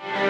you